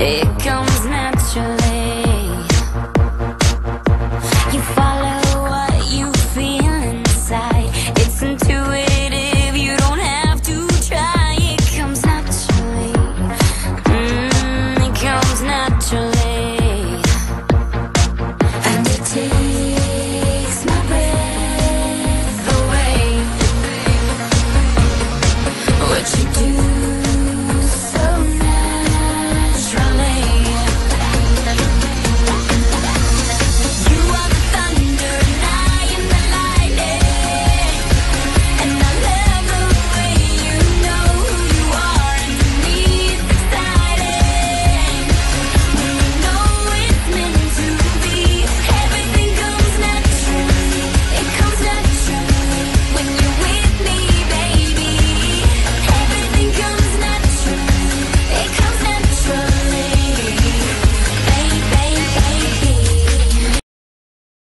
It comes